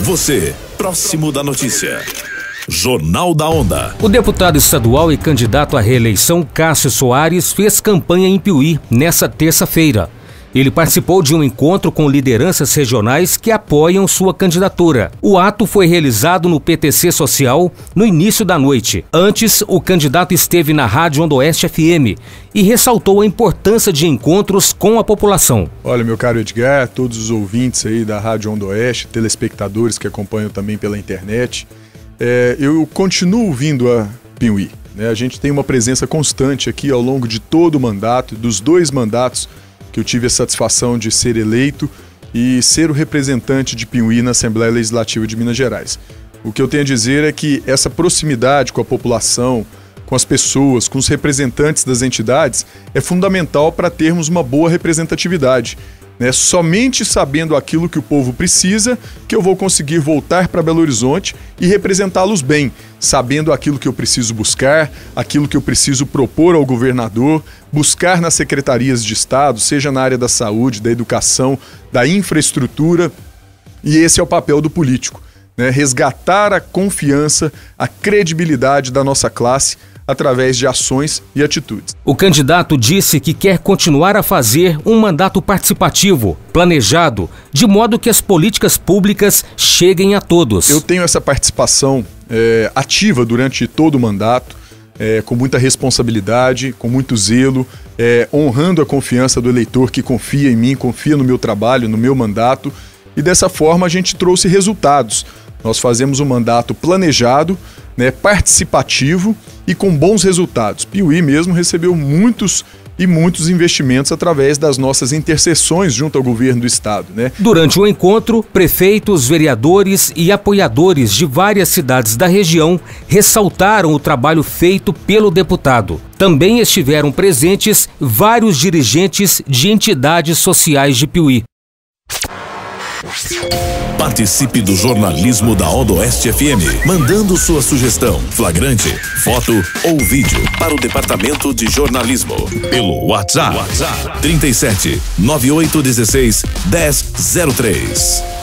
Você, próximo da notícia. Jornal da Onda. O deputado estadual e candidato à reeleição Cássio Soares fez campanha em Piuí nesta terça-feira. Ele participou de um encontro com lideranças regionais que apoiam sua candidatura. O ato foi realizado no PTC Social no início da noite. Antes, o candidato esteve na Rádio Ondoeste FM e ressaltou a importância de encontros com a população. Olha, meu caro Edgar, todos os ouvintes aí da Rádio Ondoeste, telespectadores que acompanham também pela internet, é, eu continuo vindo a Piuí. Né? A gente tem uma presença constante aqui ao longo de todo o mandato, dos dois mandatos que eu tive a satisfação de ser eleito e ser o representante de Piuí na Assembleia Legislativa de Minas Gerais. O que eu tenho a dizer é que essa proximidade com a população, com as pessoas, com os representantes das entidades é fundamental para termos uma boa representatividade. Né? Somente sabendo aquilo que o povo precisa que eu vou conseguir voltar para Belo Horizonte e representá-los bem, sabendo aquilo que eu preciso buscar, aquilo que eu preciso propor ao governador, buscar nas secretarias de Estado, seja na área da saúde, da educação, da infraestrutura. E esse é o papel do político. Né? Resgatar a confiança, a credibilidade da nossa classe através de ações e atitudes. O candidato disse que quer continuar a fazer um mandato participativo, planejado, de modo que as políticas públicas cheguem a todos. Eu tenho essa participação é, ativa durante todo o mandato. É, com muita responsabilidade, com muito zelo, é, honrando a confiança do eleitor que confia em mim, confia no meu trabalho, no meu mandato, e dessa forma a gente trouxe resultados. Nós fazemos um mandato planejado, né, participativo e com bons resultados. Piuí mesmo recebeu muitos e muitos investimentos através das nossas intercessões junto ao governo do estado, né? Durante o encontro, prefeitos, vereadores e apoiadores de várias cidades da região ressaltaram o trabalho feito pelo deputado. Também estiveram presentes vários dirigentes de entidades sociais de Piuí. Participe do jornalismo da Odoeste FM, mandando sua sugestão, flagrante, foto ou vídeo para o departamento de jornalismo pelo WhatsApp, WhatsApp 37 9816 1003.